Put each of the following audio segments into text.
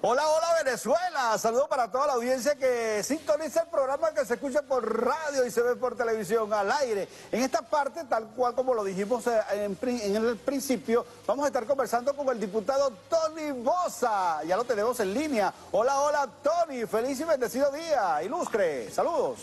Hola, hola Venezuela. Saludos para toda la audiencia que sintoniza el programa que se escucha por radio y se ve por televisión al aire. En esta parte, tal cual como lo dijimos eh, en, el principio, vamos a estar conversando con el diputado Tony Bosa. Ya lo tenemos en línea. Hola, hola Tony. Feliz y bendecido día. Ilustre. Saludos.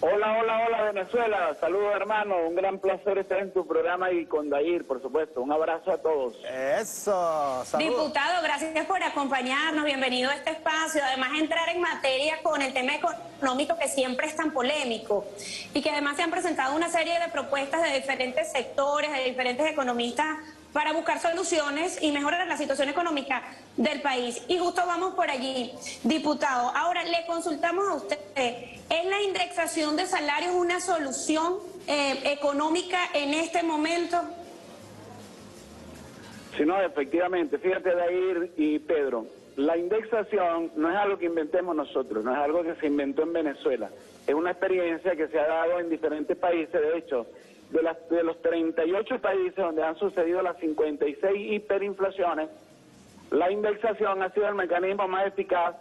Hola, hola, hola Venezuela. Saludos hermano. Un gran placer estar en tu programa y con Dair, por supuesto. Un abrazo a todos. Eso. Saludos. Diputado, gracias por acompañarnos. Bienvenido a este espacio. Además, entrar en materia con el tema económico que siempre es tan polémico y que además se han presentado una serie de propuestas de diferentes sectores, de diferentes economistas para buscar soluciones y mejorar la situación económica del país. Y justo vamos por allí, diputado. Ahora le consultamos a usted, ¿es la indexación de salarios una solución eh, económica en este momento? Sí, no, efectivamente. Fíjate, Dair y Pedro, la indexación no es algo que inventemos nosotros, no es algo que se inventó en Venezuela. Es una experiencia que se ha dado en diferentes países, de hecho, de, las, de los 38 países donde han sucedido las 56 hiperinflaciones, la indexación ha sido el mecanismo más eficaz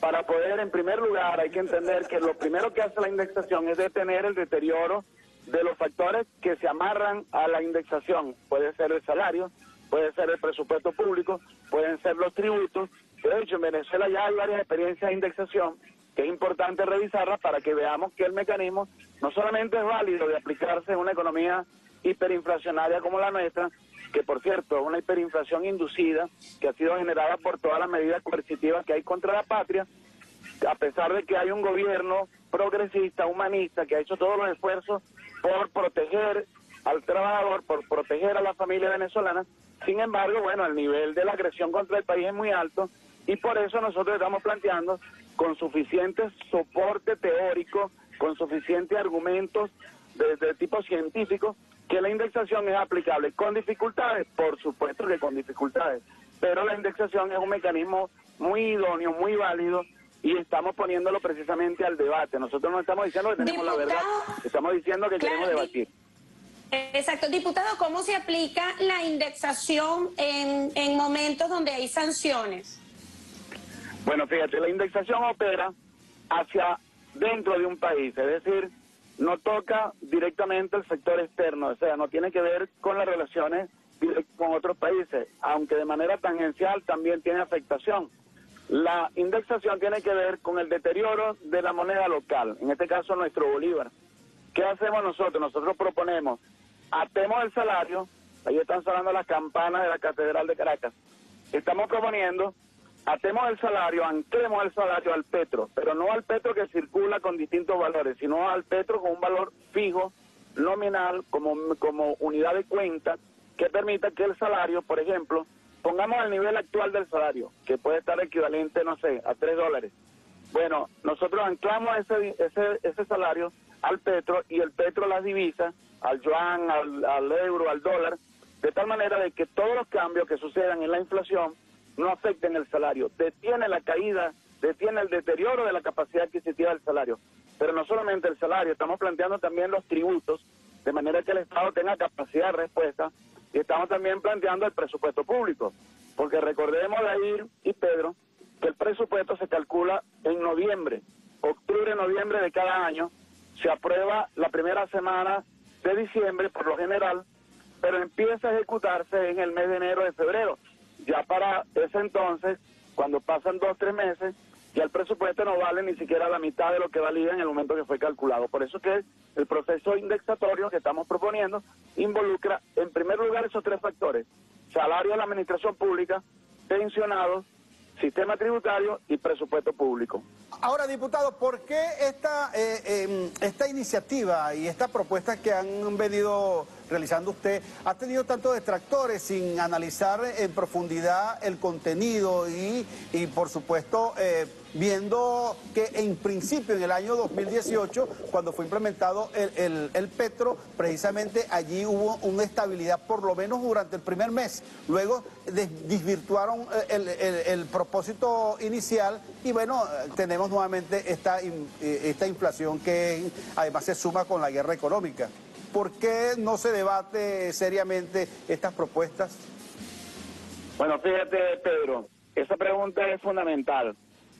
para poder, en primer lugar, hay que entender que lo primero que hace la indexación es detener el deterioro de los factores que se amarran a la indexación. Puede ser el salario, puede ser el presupuesto público, pueden ser los tributos. De hecho, en Venezuela ya hay varias experiencias de indexación que es importante revisarlas para que veamos que el mecanismo no solamente es válido de aplicarse en una economía hiperinflacionaria como la nuestra, que por cierto es una hiperinflación inducida que ha sido generada por todas las medidas coercitivas que hay contra la patria, a pesar de que hay un gobierno progresista, humanista, que ha hecho todos los esfuerzos por proteger al trabajador, por proteger a la familia venezolana, sin embargo, bueno, el nivel de la agresión contra el país es muy alto y por eso nosotros estamos planteando con suficiente soporte teórico, con suficientes argumentos de, tipo científico, que la indexación es aplicable. ¿Con dificultades? Por supuesto que con dificultades, pero la indexación es un mecanismo muy idóneo, muy válido y estamos poniéndolo precisamente al debate. Nosotros no estamos diciendo que tenemos la verdad, estamos diciendo que queremos debatir. Exacto. Diputado, ¿cómo se aplica la indexación en, en momentos donde hay sanciones? Bueno, fíjate, la indexación opera hacia dentro de un país, es decir, no toca directamente el sector externo, o sea, no tiene que ver con las relaciones con otros países, aunque de manera tangencial también tiene afectación. La indexación tiene que ver con el deterioro de la moneda local, en este caso nuestro bolívar. ¿Qué hacemos nosotros? Nosotros proponemos, atemos el salario, ahí están sonando las campanas de la Catedral de Caracas, estamos proponiendo atemos el salario, anclemos el salario al petro, pero no al petro que circula con distintos valores, sino al petro con un valor fijo, nominal, como, como unidad de cuenta, que permita que el salario, por ejemplo, pongamos el nivel actual del salario, que puede estar equivalente, no sé, a 3 dólares. Bueno, nosotros anclamos ese, ese, ese salario al petro y el petro las divisas, al yuan, al, al euro, al dólar, de tal manera de que todos los cambios que sucedan en la inflación no afecten el salario, detiene la caída, detiene el deterioro de la capacidad adquisitiva del salario. Pero no solamente el salario, estamos planteando también los tributos, de manera que el Estado tenga capacidad de respuesta, y estamos también planteando el presupuesto público, porque recordemos, Dair y Pedro, que el presupuesto se calcula en noviembre, octubre, noviembre de cada año, se aprueba la primera semana de diciembre por lo general, pero empieza a ejecutarse en el mes de enero de febrero ya para ese entonces, cuando pasan dos, tres meses, ya el presupuesto no vale ni siquiera la mitad de lo que valía en el momento que fue calculado. Por eso que el proceso indexatorio que estamos proponiendo involucra, en primer lugar, esos tres factores. Salario de la administración pública, pensionados, sistema tributario y presupuesto público. Ahora, diputado, ¿por qué esta, eh, em, esta iniciativa y esta propuesta que han venido realizando usted ha tenido tantos detractores sin analizar en profundidad el contenido y, y por supuesto, eh, viendo que en principio en el año 2018, cuando fue implementado el, el, Petro, precisamente allí hubo una estabilidad por lo menos durante el primer mes. Luego desvirtuaron eh, el, el, propósito inicial y bueno, tenemos nuevamente esta, eh, esta inflación que además se suma con la guerra económica. ¿Por qué no se debate seriamente estas propuestas? Bueno, fíjate, Pedro, esa pregunta es fundamental.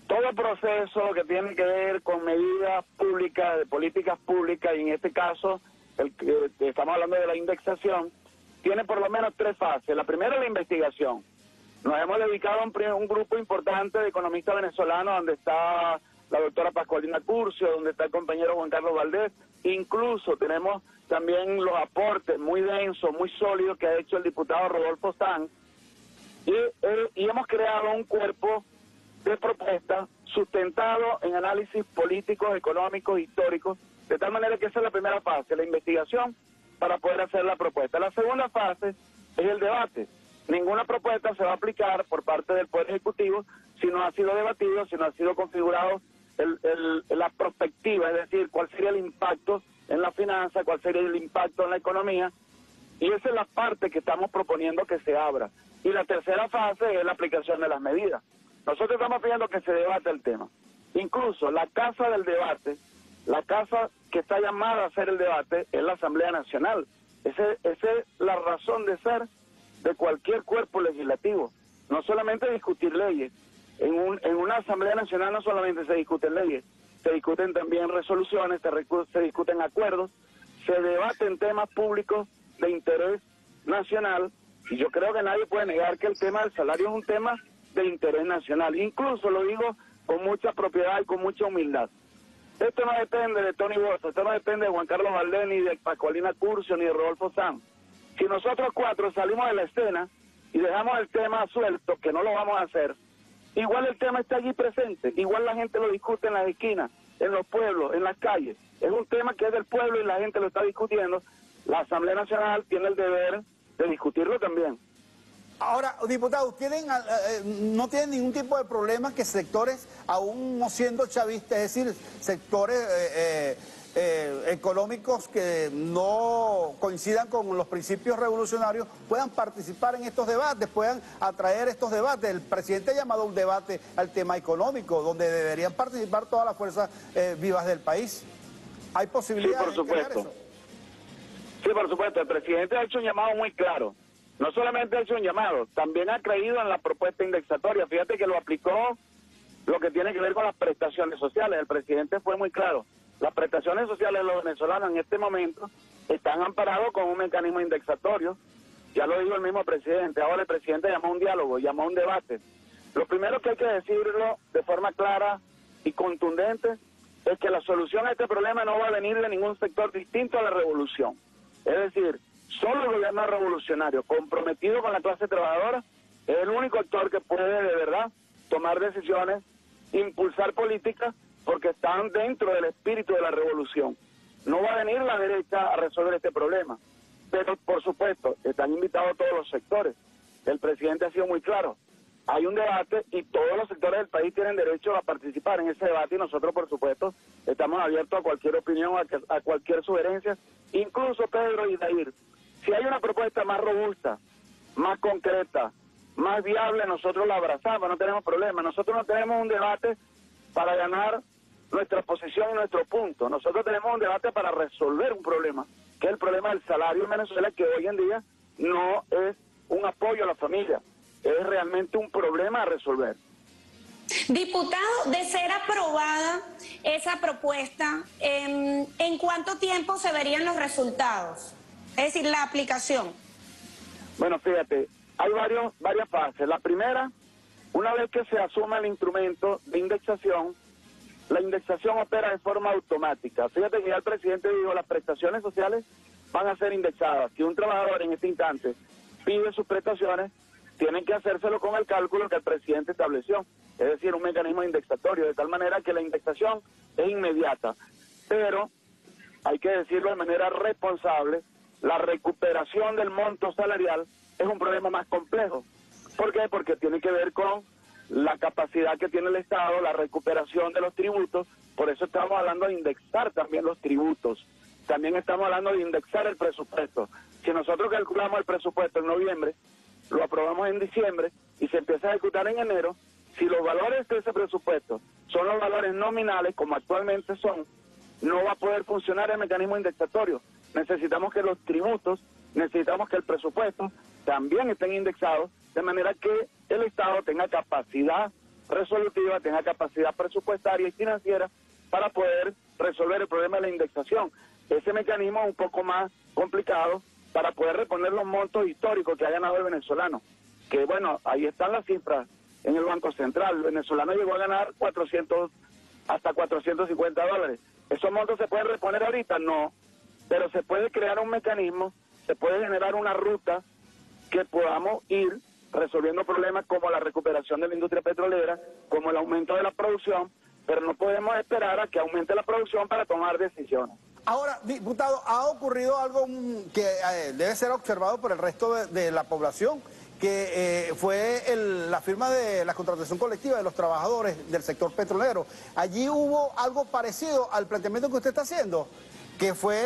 Todo proceso que tiene que ver con medidas públicas, de políticas públicas, y en este caso, el que estamos hablando de la indexación, tiene por lo menos tres fases. La primera es la investigación. Nos hemos dedicado a un, grupo importante de economistas venezolanos, donde está la doctora Pascualina Curcio, donde está el compañero Juan Carlos Valdés. Incluso tenemos también los aportes muy densos, muy sólidos que ha hecho el diputado Rodolfo Sanz. Y, eh, y hemos creado un cuerpo de propuestas sustentado en análisis políticos, económicos, históricos, de tal manera que esa es la primera fase, la investigación para poder hacer la propuesta. La segunda fase es el debate. Ninguna propuesta se va a aplicar por parte del Poder Ejecutivo si no ha sido debatido, si no ha sido configurado la perspectiva, es decir, cuál sería el impacto en la finanza, cuál sería el impacto en la economía. Y esa es la parte que estamos proponiendo que se abra. Y la tercera fase es la aplicación de las medidas. Nosotros estamos pidiendo que se debate el tema. Incluso la casa del debate, la casa que está llamada a hacer el debate es la Asamblea Nacional. Esa es la razón de ser de cualquier cuerpo legislativo. No solamente discutir leyes. En, un, en una Asamblea Nacional no solamente se discuten leyes, se discuten también resoluciones, se, se discuten acuerdos, se debaten temas públicos de interés nacional y yo creo que nadie puede negar que el tema del salario es un tema de interés nacional. Incluso lo digo con mucha propiedad y con mucha humildad. Esto no depende de Tony Bosso, esto no depende de Juan Carlos Valdés, ni de Pascualina Curcio, ni de Rodolfo Sanz. Si nosotros cuatro salimos de la escena y dejamos el tema suelto, que no lo vamos a hacer, igual el tema está allí presente, igual la gente lo discute en las esquinas, en los pueblos, en las calles. Es un tema que es del pueblo y la gente lo está discutiendo. La Asamblea Nacional tiene el deber de discutirlo también. Ahora, diputados, ¿tienen, eh, eh, no tienen ningún tipo de problema que sectores, aún no siendo chavistas, es decir, sectores eh, económicos que no coincidan con los principios revolucionarios, puedan participar en estos debates, puedan atraer estos debates? El presidente ha llamado un debate al tema económico, donde deberían participar todas las fuerzas vivas del país. ¿Hay posibilidades sí, por supuesto. Sí, por supuesto. El presidente ha hecho un llamado muy claro no solamente ha hecho un llamado, también ha creído en la propuesta indexatoria. Fíjate que lo aplicó lo que tiene que ver con las prestaciones sociales. El presidente fue muy claro. Las prestaciones sociales de los venezolanos en este momento están amparados con un mecanismo indexatorio. Ya lo dijo el mismo presidente. Ahora el presidente llamó a un diálogo, llamó a un debate. Lo primero que hay que decirlo de forma clara y contundente es que la solución a este problema no va a venir de ningún sector distinto a la revolución. Es decir, Solo el gobierno revolucionario, comprometido con la clase trabajadora, es el único actor que puede de verdad tomar decisiones, impulsar políticas, porque están dentro del espíritu de la revolución. No va a venir la derecha a resolver este problema, pero por supuesto, están invitados todos los sectores. El presidente ha sido muy claro. Hay un debate y todos los sectores del país tienen derecho a participar en ese debate y nosotros, por supuesto, estamos abiertos a cualquier opinión, a, cualquier sugerencia, incluso Pedro y Dair si hay una propuesta más robusta, más concreta, más viable, nosotros la abrazamos, no tenemos problema. Nosotros no tenemos un debate para ganar nuestra posición y nuestro punto. Nosotros tenemos un debate para resolver un problema, que es el problema del salario en Venezuela, que hoy en día no es un apoyo a la familia, es realmente un problema a resolver. Diputado, de ser aprobada esa propuesta, ¿en, ¿en cuánto tiempo se verían los resultados? Es decir, la aplicación. Bueno, fíjate, hay varios, varias fases. La primera, una vez que se asuma el instrumento de indexación, la indexación opera de forma automática. Fíjate que ya el presidente dijo, las prestaciones sociales van a ser indexadas. Si un trabajador en este instante pide sus prestaciones, tienen que hacérselo con el cálculo que el presidente estableció, es decir, un mecanismo indexatorio, de tal manera que la indexación es inmediata. Pero, hay que decirlo de manera responsable, la recuperación del monto salarial es un problema más complejo. ¿Por qué? Porque tiene que ver con la capacidad que tiene el Estado, la recuperación de los tributos, por eso estamos hablando de indexar también los tributos. También estamos hablando de indexar el presupuesto. Si nosotros calculamos el presupuesto en noviembre, lo aprobamos en diciembre y se empieza a ejecutar en enero, si los valores de ese presupuesto son los valores nominales, como actualmente son, no va a poder funcionar el mecanismo indexatorio necesitamos que los tributos, necesitamos que el presupuesto también estén indexados de manera que el Estado tenga capacidad resolutiva, tenga capacidad presupuestaria y financiera para poder resolver el problema de la indexación. Ese mecanismo es un poco más complicado para poder reponer los montos históricos que ha ganado el venezolano. Que bueno, ahí están las cifras en el Banco Central. El venezolano llegó a ganar 400 hasta 450 dólares. ¿Esos montos se pueden reponer ahorita? No, pero se puede crear un mecanismo, se puede generar una ruta que podamos ir resolviendo problemas como la recuperación de la industria petrolera, como el aumento de la producción, pero no podemos esperar a que aumente la producción para tomar decisiones. Ahora, diputado, ha ocurrido algo mm, que eh, debe ser observado por el resto de, la población, que eh, fue la firma de la contratación colectiva de los trabajadores del sector petrolero. Allí hubo algo parecido al planteamiento que usted está haciendo que fue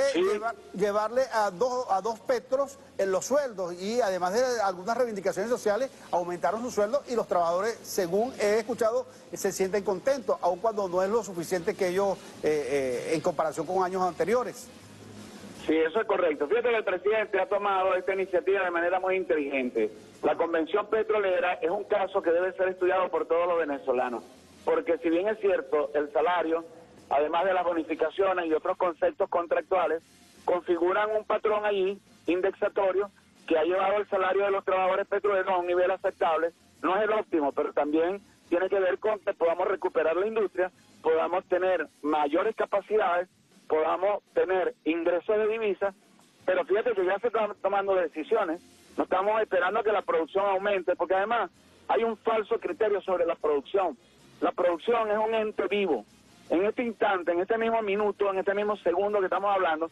llevarle a dos, a dos petros en los sueldos y además de algunas reivindicaciones sociales, aumentaron sus sueldos y los trabajadores, según he escuchado, se sienten contentos, aun cuando no es lo suficiente que ellos eh, eh, en comparación con años anteriores. Sí, eso es correcto. Fíjate que el presidente ha tomado esta iniciativa de manera muy inteligente. La convención petrolera es un caso que debe ser estudiado por todos los venezolanos, porque si bien es cierto, el salario además de las bonificaciones y otros conceptos contractuales, configuran un patrón allí indexatorio que ha llevado el salario de los trabajadores petroleros a un nivel aceptable. No es el óptimo, pero también tiene que ver con que podamos recuperar la industria, podamos tener mayores capacidades, podamos tener ingresos de divisas, pero fíjate que ya se están tomando decisiones, no estamos esperando que la producción aumente, porque además hay un falso criterio sobre la producción. La producción es un ente vivo, en este instante, en este mismo minuto, en este mismo segundo que estamos hablando,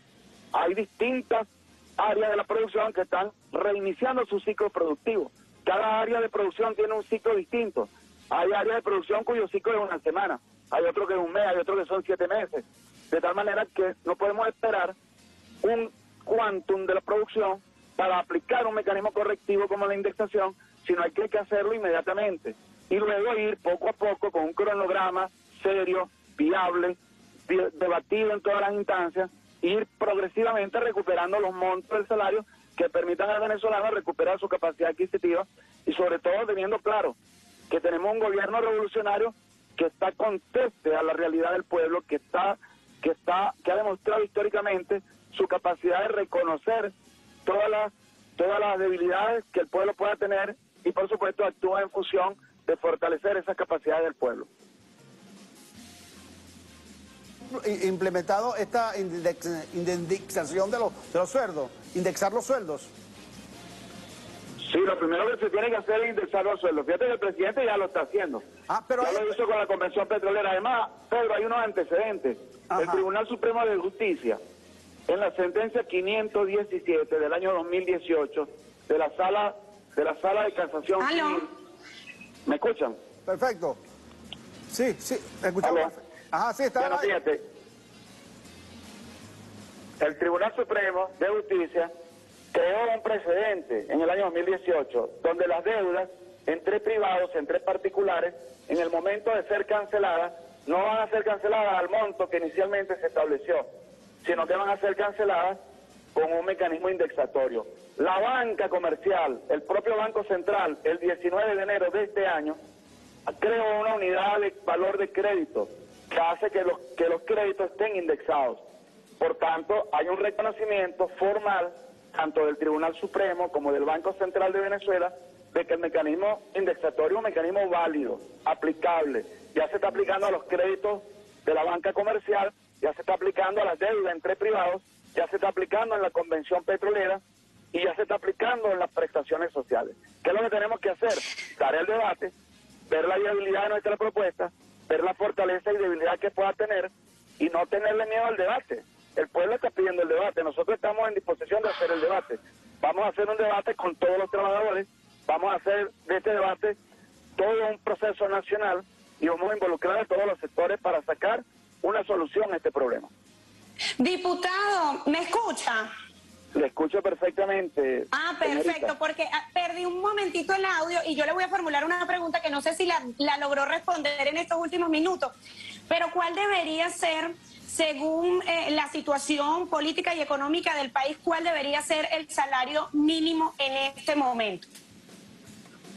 hay distintas áreas de la producción que están reiniciando su ciclo productivo. Cada área de producción tiene un ciclo distinto. Hay áreas de producción cuyo ciclo es una semana, hay otro que es un mes, hay otro que son siete meses. De tal manera que no podemos esperar un quantum de la producción para aplicar un mecanismo correctivo como la indexación, sino hay que hacerlo inmediatamente. Y luego ir poco a poco con un cronograma serio, viable, debatido en todas las instancias, ir progresivamente recuperando los montos del salario que permitan al venezolano recuperar su capacidad adquisitiva y sobre todo teniendo claro que tenemos un gobierno revolucionario que está conteste a la realidad del pueblo, que está, que está, que ha demostrado históricamente su capacidad de reconocer todas las, todas las debilidades que el pueblo pueda tener y por supuesto actúa en función de fortalecer esas capacidades del pueblo implementado esta indexación de los, de los sueldos, indexar los sueldos? Sí, lo primero que se tiene que hacer es indexar los sueldos. Fíjate que el presidente ya lo está haciendo. Ah, pero ya lo hizo con la Convención Petrolera. Además, Pedro, hay unos antecedentes. El Tribunal Supremo de Justicia, en la sentencia 517 del año 2018, de la sala de la sala de casación ¿Me escuchan? Perfecto. Sí, sí, escuchamos. Ajá, sí, está bueno, fíjate, el Tribunal Supremo de Justicia creó un precedente en el año 2018 donde las deudas entre privados, entre particulares, en el momento de ser canceladas, no van a ser canceladas al monto que inicialmente se estableció, sino que van a ser canceladas con un mecanismo indexatorio. La banca comercial, el propio Banco Central, el 19 de enero de este año, creó una unidad de valor de crédito que hace que los, que los créditos estén indexados. Por tanto, hay un reconocimiento formal, tanto del Tribunal Supremo como del Banco Central de Venezuela, de que el mecanismo indexatorio es un mecanismo válido, aplicable. Ya se está aplicando a los créditos de la banca comercial, ya se está aplicando a las deudas entre privados, ya se está aplicando en la convención petrolera y ya se está aplicando en las prestaciones sociales. ¿Qué es lo que tenemos que hacer? Dar el debate, ver la viabilidad de nuestra propuesta ver la fortaleza y debilidad que pueda tener y no tenerle miedo al debate. El pueblo está pidiendo el debate, nosotros estamos en disposición de hacer el debate. Vamos a hacer un debate con todos los trabajadores, vamos a hacer de este debate todo un proceso nacional y vamos a involucrar a todos los sectores para sacar una solución a este problema. Diputado, ¿me escucha? Le escucho perfectamente. Ah, perfecto, porque ah, perdí un momentito el audio y yo le voy a formular una pregunta que no sé si la, logró responder en estos últimos minutos. Pero ¿cuál debería ser, según eh, la situación política y económica del país, cuál debería ser el salario mínimo en este momento?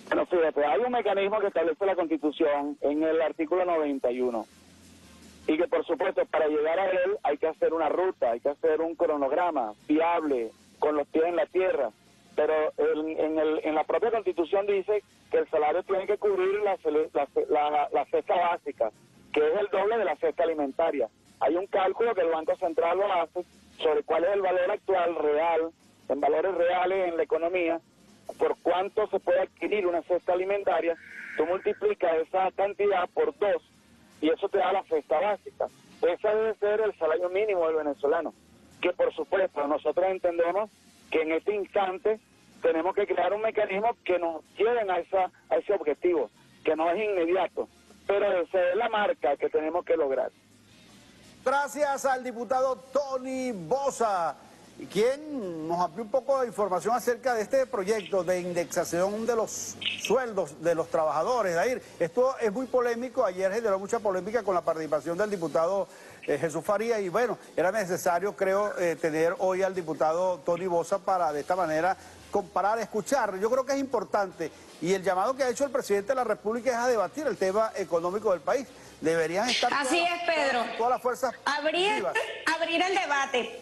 Bueno, fíjate, hay un mecanismo que establece la Constitución en el artículo 91 y que por supuesto para llegar a él hay que hacer una ruta, hay que hacer un cronograma fiable, con los pies en la tierra. Pero en, en, el, en la propia Constitución dice que el salario tiene que cubrir la, la, la, la cesta básica, que es el doble de la cesta alimentaria. Hay un cálculo que el Banco Central lo hace sobre cuál es el valor actual real, en valores reales en la economía, por cuánto se puede adquirir una cesta alimentaria, tú multiplicas esa cantidad por dos y eso te da la cesta básica. Ese debe ser el salario mínimo del venezolano, que por supuesto nosotros entendemos que en este instante tenemos que crear un mecanismo que nos lleve a, esa, a ese objetivo, que no es inmediato, pero esa es la marca que tenemos que lograr. Gracias al diputado Tony Bosa, quien nos amplió un poco de información acerca de este proyecto de indexación de los sueldos de los trabajadores. Dair, esto es muy polémico, ayer generó mucha polémica con la participación del diputado eh, Jesús Faría y bueno, era necesario creo eh, tener hoy al diputado Tony Bosa para de esta manera comparar, escuchar. Yo creo que es importante y el llamado que ha hecho el presidente de la República es a debatir el tema económico del país. Deberían estar Así todas, es, Pedro. todas las fuerzas abrir, abrir el debate.